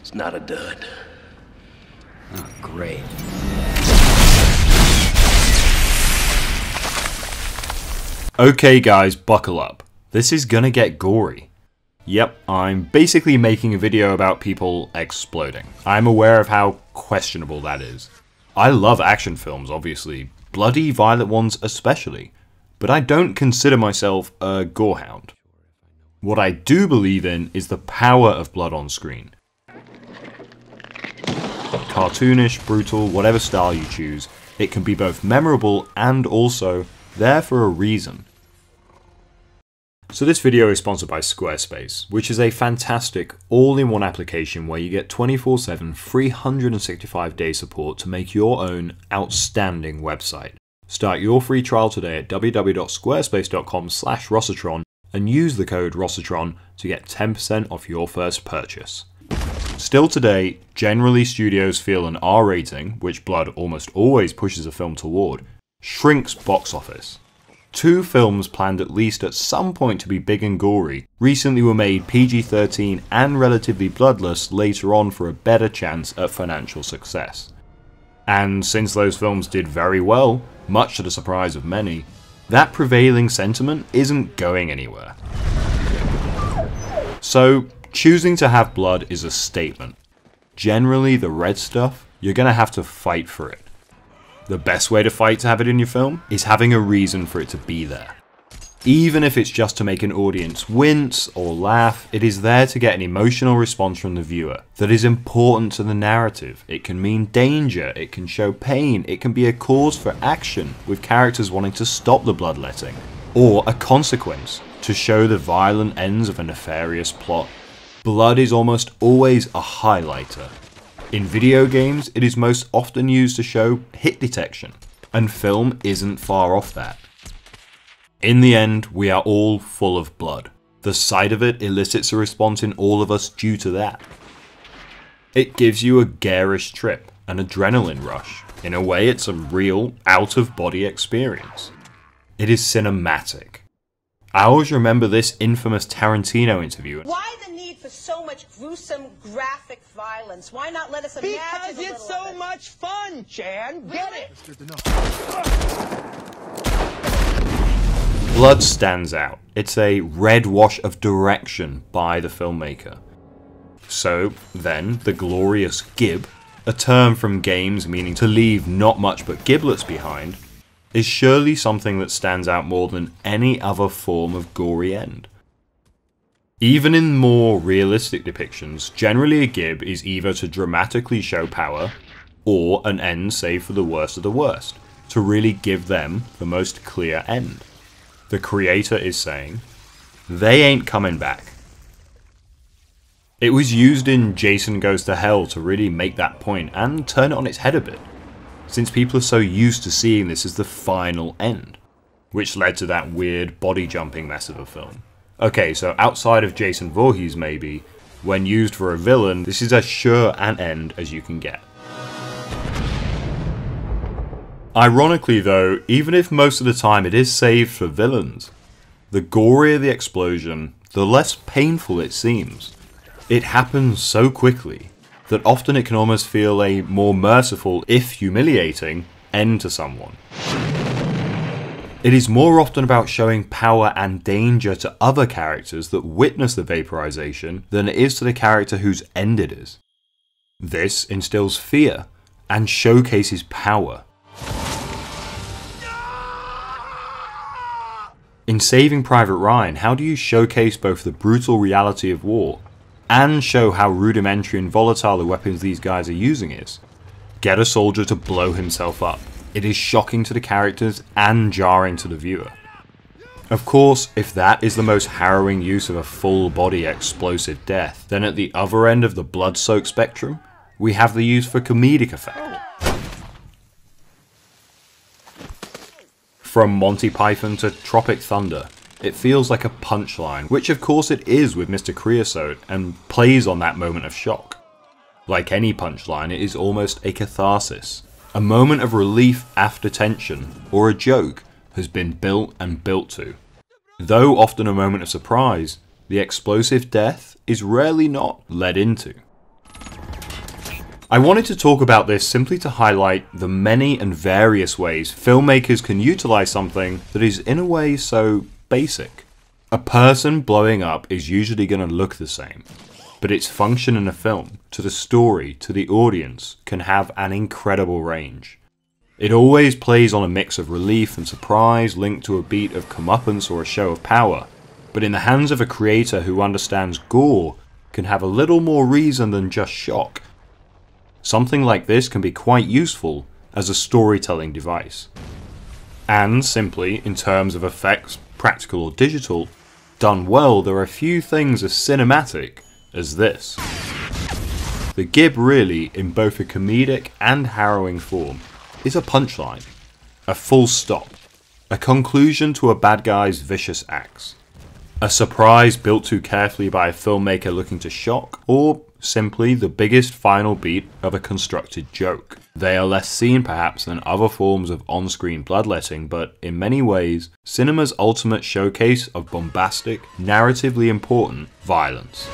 It's not a dud. Oh, great. Okay guys, buckle up. This is gonna get gory. Yep, I'm basically making a video about people exploding. I'm aware of how questionable that is. I love action films, obviously, bloody, violent ones especially, but I don't consider myself a gorehound. What I do believe in is the power of blood on screen. Cartoonish, brutal, whatever style you choose, it can be both memorable and also there for a reason. So this video is sponsored by Squarespace, which is a fantastic all-in-one application where you get 24-7 365 day support to make your own outstanding website. Start your free trial today at www.squarespace.com slash Rossatron and use the code Rossatron to get 10% off your first purchase. Still today, generally studios feel an R rating, which Blood almost always pushes a film toward, shrinks box office. Two films planned at least at some point to be big and gory recently were made PG 13 and relatively bloodless later on for a better chance at financial success. And since those films did very well, much to the surprise of many, that prevailing sentiment isn't going anywhere. So, choosing to have blood is a statement. Generally, the red stuff, you're gonna have to fight for it. The best way to fight to have it in your film is having a reason for it to be there. Even if it's just to make an audience wince or laugh, it is there to get an emotional response from the viewer that is important to the narrative. It can mean danger, it can show pain, it can be a cause for action with characters wanting to stop the bloodletting, or a consequence to show the violent ends of a nefarious plot. Blood is almost always a highlighter, in video games, it is most often used to show hit detection, and film isn't far off that. In the end, we are all full of blood. The sight of it elicits a response in all of us due to that. It gives you a garish trip, an adrenaline rush. In a way, it's a real, out of body experience. It is cinematic. I always remember this infamous Tarantino interview. Why the need for so much gruesome graphic violence? Why not let us imagine Because a it's little so of it? much fun, Jan. Get it? Blood stands out. It's a red wash of direction by the filmmaker. So, then, the glorious gib, a term from games meaning to leave not much but giblets behind, is surely something that stands out more than any other form of gory end. Even in more realistic depictions, generally a gib is either to dramatically show power, or an end save for the worst of the worst, to really give them the most clear end. The creator is saying, they ain't coming back. It was used in Jason Goes to Hell to really make that point and turn it on its head a bit, since people are so used to seeing this as the final end, which led to that weird body jumping mess of a film. Okay, so outside of Jason Voorhees maybe, when used for a villain, this is as sure an end as you can get. Ironically though, even if most of the time it is saved for villains, the gorier the explosion, the less painful it seems. It happens so quickly that often it can almost feel a more merciful, if humiliating, end to someone. It is more often about showing power and danger to other characters that witness the vaporization than it is to the character whose end it is. This instills fear and showcases power. In Saving Private Ryan, how do you showcase both the brutal reality of war and show how rudimentary and volatile the weapons these guys are using is? Get a soldier to blow himself up. It is shocking to the characters and jarring to the viewer. Of course, if that is the most harrowing use of a full body explosive death, then at the other end of the blood soaked spectrum, we have the use for comedic effect. From Monty Python to Tropic Thunder, it feels like a punchline, which of course it is with Mr. Creosote, and plays on that moment of shock. Like any punchline, it is almost a catharsis. A moment of relief after tension, or a joke, has been built and built to. Though often a moment of surprise, the explosive death is rarely not led into. I wanted to talk about this simply to highlight the many and various ways filmmakers can utilize something that is in a way so basic. A person blowing up is usually going to look the same, but its function in a film, to the story, to the audience, can have an incredible range. It always plays on a mix of relief and surprise linked to a beat of comeuppance or a show of power, but in the hands of a creator who understands gore, can have a little more reason than just shock Something like this can be quite useful as a storytelling device. And simply, in terms of effects, practical or digital, done well, there are few things as cinematic as this. The Gib really, in both a comedic and harrowing form, is a punchline, a full stop, a conclusion to a bad guy's vicious acts. A surprise built too carefully by a filmmaker looking to shock, or simply the biggest final beat of a constructed joke. They are less seen perhaps than other forms of on screen bloodletting, but in many ways, cinema's ultimate showcase of bombastic, narratively important violence.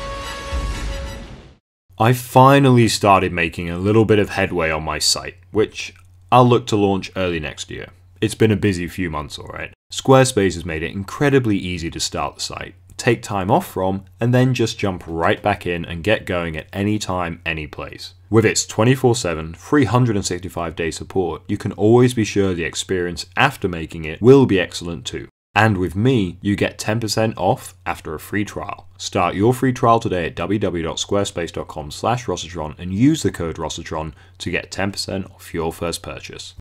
I finally started making a little bit of headway on my site, which I'll look to launch early next year. It's been a busy few months, alright. Squarespace has made it incredibly easy to start the site, take time off from, and then just jump right back in and get going at any time, any place. With its 24 7, 365 day support, you can always be sure the experience after making it will be excellent too. And with me, you get 10% off after a free trial. Start your free trial today at www.squarespace.com slash Rossatron and use the code Rossatron to get 10% off your first purchase.